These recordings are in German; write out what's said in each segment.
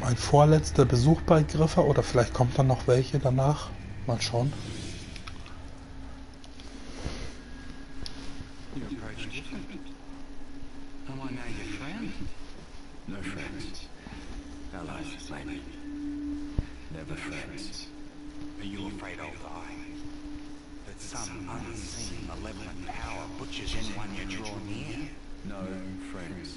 Mein vorletzter Besuch bei Griffer oder vielleicht kommt dann noch welche danach. Mal schauen. Some unseen malevolent power butchers anyone you draw near? No friends.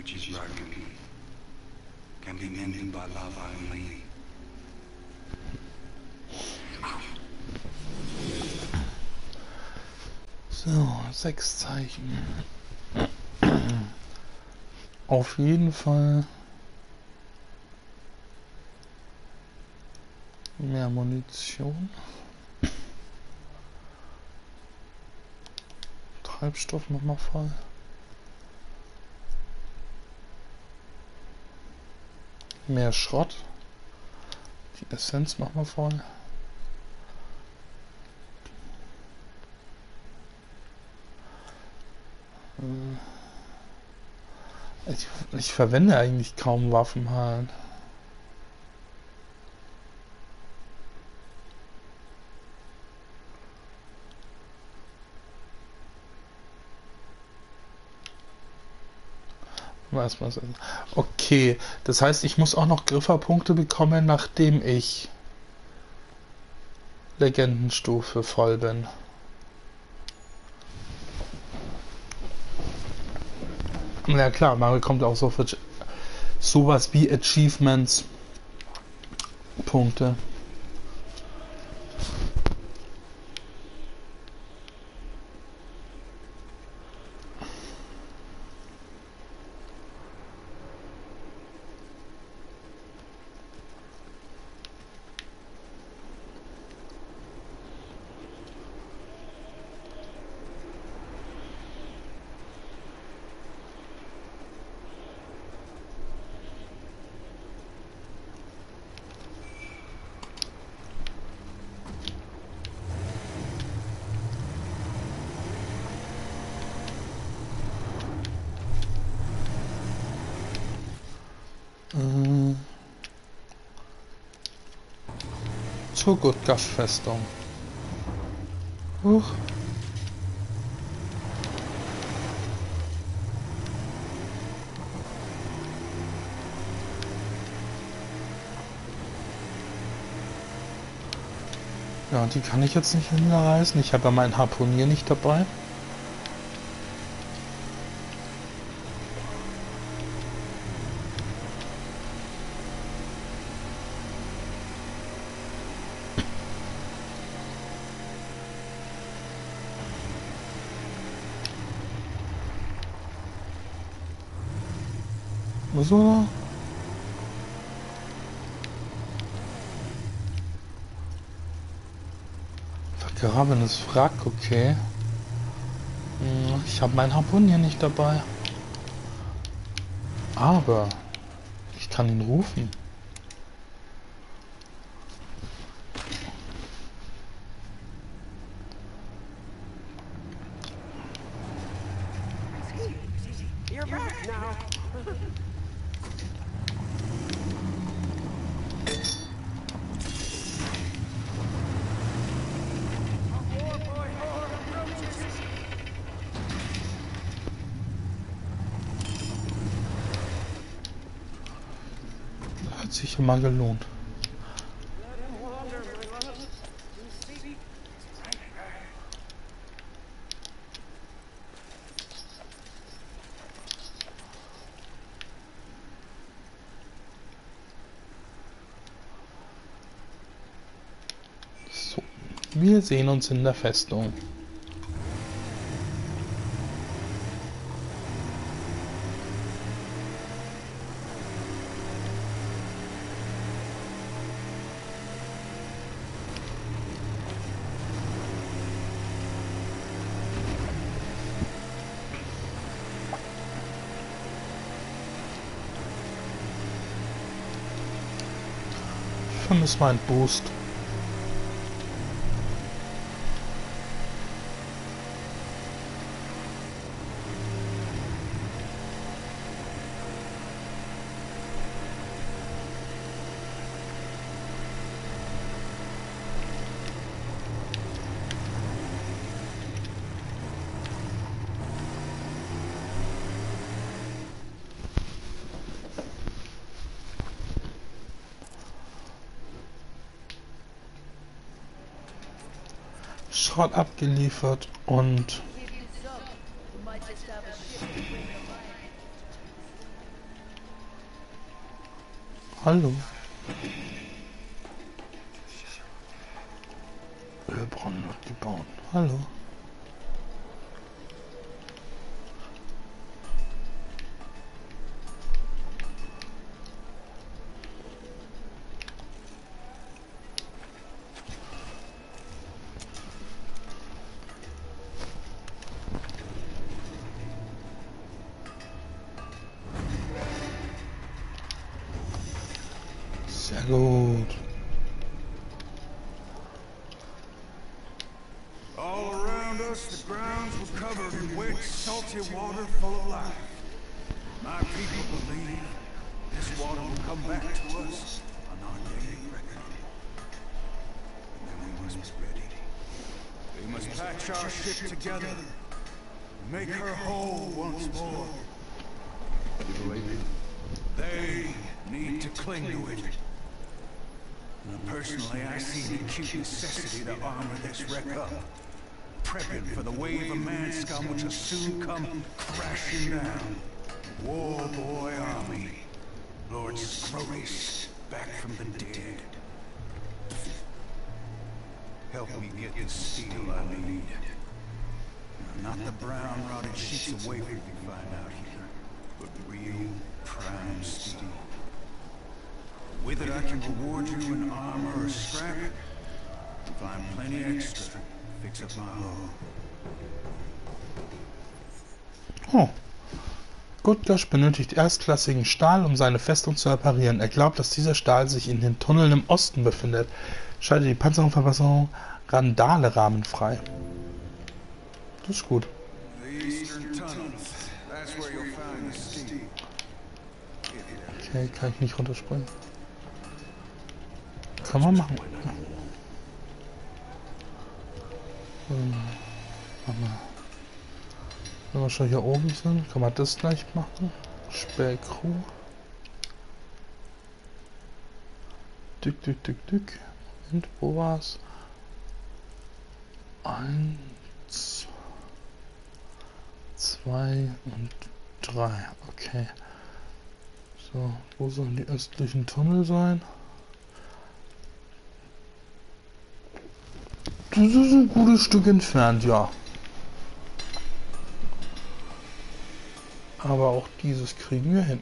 Which is broken can be mended by love only. So, sechs Zeichen. Auf jeden Fall mehr Munition. Treibstoff nochmal voll. Mehr Schrott. Die Essenz nochmal voll. Ich, ich verwende eigentlich kaum Waffen halt. Was, was? Okay, das heißt, ich muss auch noch Grifferpunkte bekommen, nachdem ich Legendenstufe voll bin. Ja klar, man bekommt auch so sowas wie Achievements Punkte. Zur Gutgast-Festung. Huch. Ja, die kann ich jetzt nicht hinreißen. Ich habe ja meinen Harpunier nicht dabei. So. Vergrabenes Wrack, okay. Hm, Ich habe meinen Harpunier nicht dabei. Aber ich kann ihn rufen. Now. Hat sich immer gelohnt. Wir sehen uns in der Festung. Ich vermisse meinen Boost. Schrott abgeliefert und Hallo. Ölbrunnen wird gebaut. Hallo. Sehr gut. All around us, the grounds were covered in wet, salty water full of life. My people believe this water will come back to us on our of reckoning. And then we must be ready. We must patch our ship together and make her whole once more. They need to cling to it. Personally, I see the acute necessity to armor this wreck up. Prepping for the wave of man scum which will soon come crashing down. War boy army. Lord Scrotus, back from the dead. Help me get the steel I need. Not the brown rotted sheets of wafer you find out With it I can reward you in armor or scrap, find plenty extra fix up my home. Oh. Gutgash benötigt erstklassigen Stahl, um seine Festung zu reparieren. Er glaubt, dass dieser Stahl sich in den Tunneln im Osten befindet. Schaltet die Panzerungsverbesserung Randale-Rahmen frei. Das ist gut. Okay, kann ich nicht runterspringen. Kann man machen. Hm, mal. Wenn wir schon hier oben sind, kann man das gleich machen. Sperrcrew. Dück, dück, dück, dück. Und wo war's? Eins, zwei und drei. Okay. So, wo sollen die östlichen Tunnel sein? Das ist ein gutes Stück entfernt, ja. Aber auch dieses kriegen wir hin.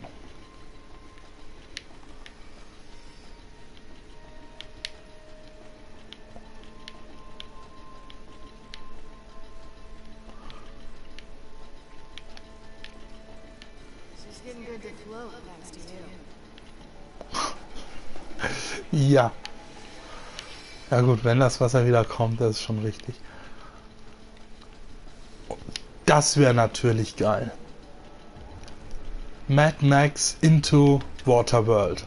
This Ja gut, wenn das Wasser wieder kommt, das ist schon richtig. Das wäre natürlich geil. Mad Max into Waterworld.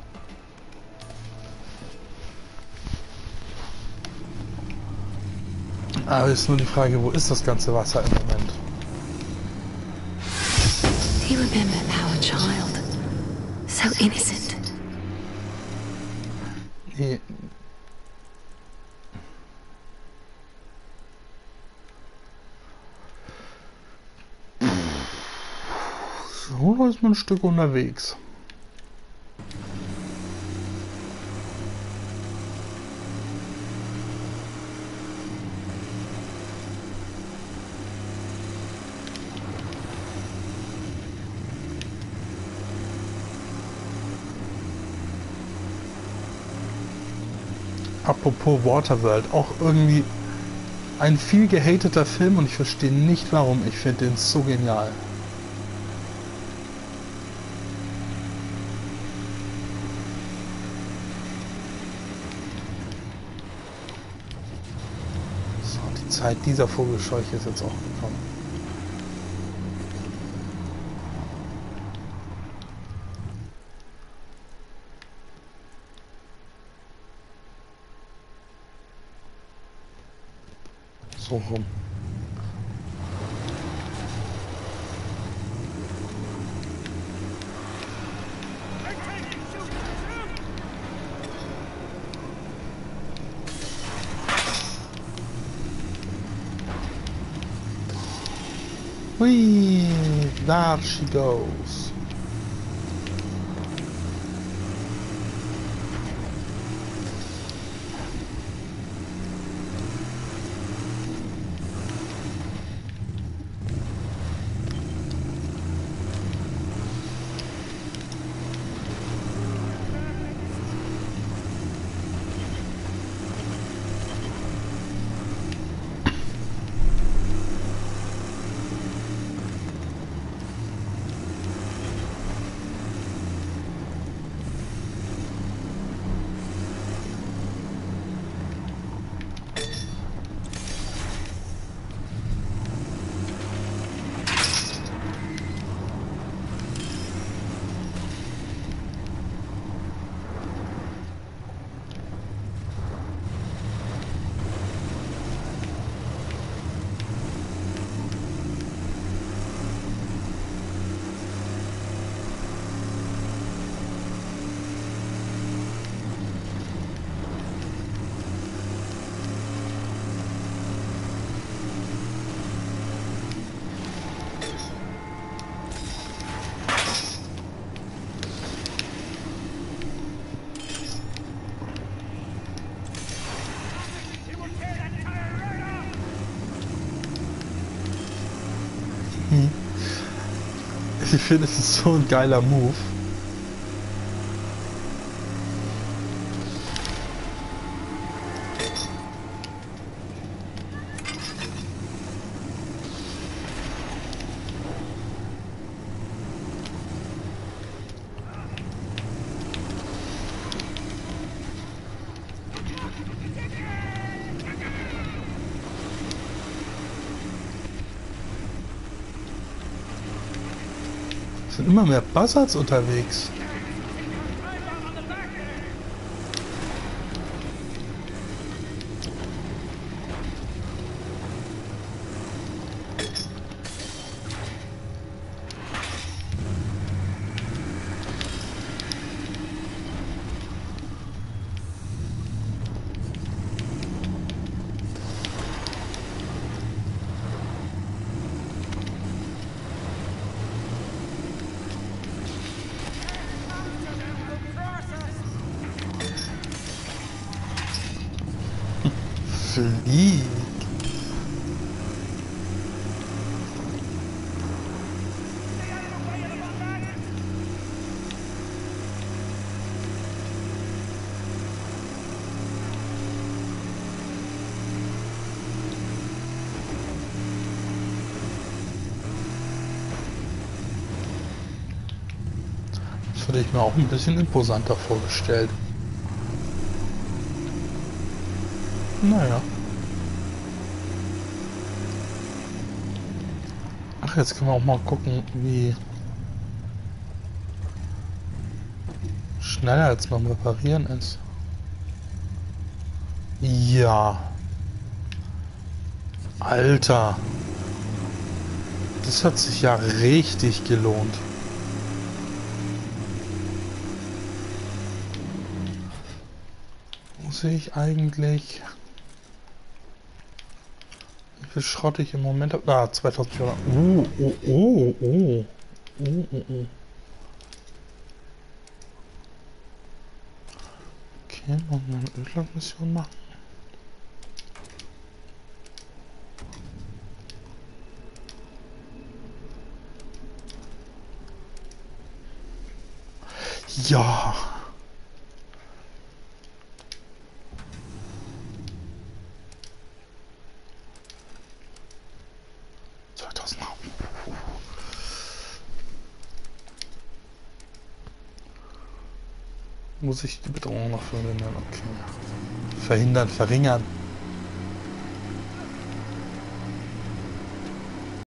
Aber ist nur die Frage, wo ist das ganze Wasser im Moment? Do you remember our child? So innocent. Nee. Da ist man ein Stück unterwegs. Apropos Waterworld, auch irgendwie ein viel gehateter Film und ich verstehe nicht warum. Ich finde den so genial. Zeit dieser Vogelscheuche ist jetzt auch gekommen. So rum. Whee! She goes. Ich finde, es ist so ein geiler Move. Es sind immer mehr Buzzards unterwegs. Flieg. Das hätte ich mir auch ein bisschen imposanter vorgestellt. Naja. Ach, jetzt können wir auch mal gucken, wie schneller jetzt beim Reparieren ist. Ja. Alter. Das hat sich ja richtig gelohnt. Sehe ich eigentlich... Wie viel Schrott ich im Moment habe? Ah, 2400. Uh, oh, oh, oh. Oh, oh, oh. Okay, noch eine Öllandmission machen. Ja. Muss ich die Bedrohung noch verhindern? Okay. Verhindern, verringern.